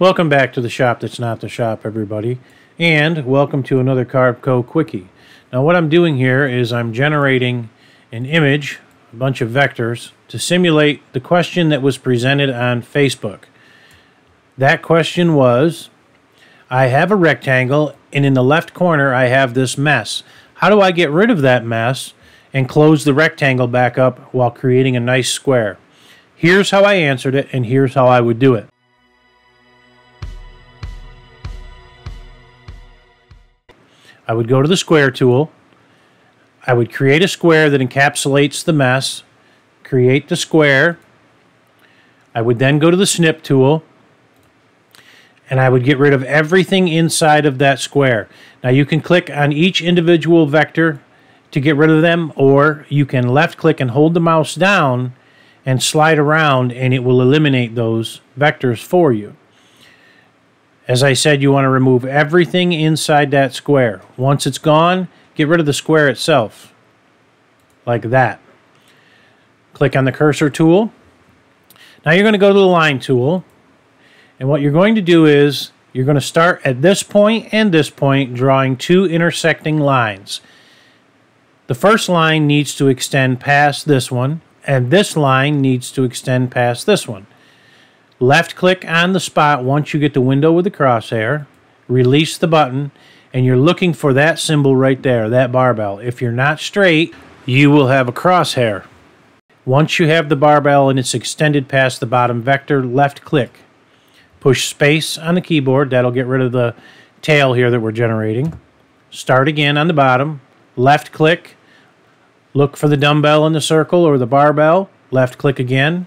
Welcome back to the shop that's not the shop, everybody. And welcome to another Carveco Quickie. Now what I'm doing here is I'm generating an image, a bunch of vectors, to simulate the question that was presented on Facebook. That question was, I have a rectangle and in the left corner I have this mess. How do I get rid of that mess and close the rectangle back up while creating a nice square? Here's how I answered it and here's how I would do it. I would go to the square tool. I would create a square that encapsulates the mess, create the square. I would then go to the snip tool and I would get rid of everything inside of that square. Now you can click on each individual vector to get rid of them or you can left click and hold the mouse down and slide around and it will eliminate those vectors for you. As I said, you want to remove everything inside that square. Once it's gone, get rid of the square itself, like that. Click on the cursor tool. Now you're going to go to the line tool, and what you're going to do is you're going to start at this point and this point, drawing two intersecting lines. The first line needs to extend past this one, and this line needs to extend past this one. Left click on the spot once you get the window with the crosshair, release the button, and you're looking for that symbol right there, that barbell. If you're not straight, you will have a crosshair. Once you have the barbell and it's extended past the bottom vector, left click. Push space on the keyboard, that'll get rid of the tail here that we're generating. Start again on the bottom, left click, look for the dumbbell in the circle or the barbell, left click again,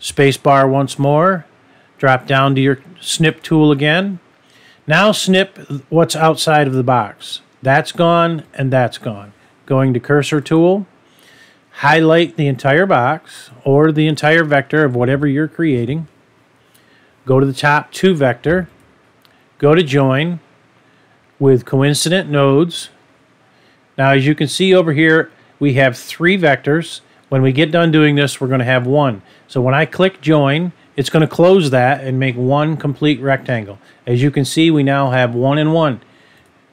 Spacebar once more. Drop down to your snip tool again. Now snip what's outside of the box. That's gone and that's gone. Going to cursor tool. Highlight the entire box or the entire vector of whatever you're creating. Go to the top two vector. Go to join with coincident nodes. Now as you can see over here, we have three vectors. When we get done doing this, we're going to have one. So when I click join, it's going to close that and make one complete rectangle. As you can see, we now have one and one.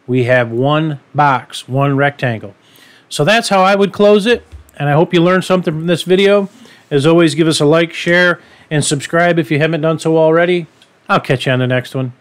We have one box, one rectangle. So that's how I would close it. And I hope you learned something from this video. As always, give us a like, share, and subscribe if you haven't done so already. I'll catch you on the next one.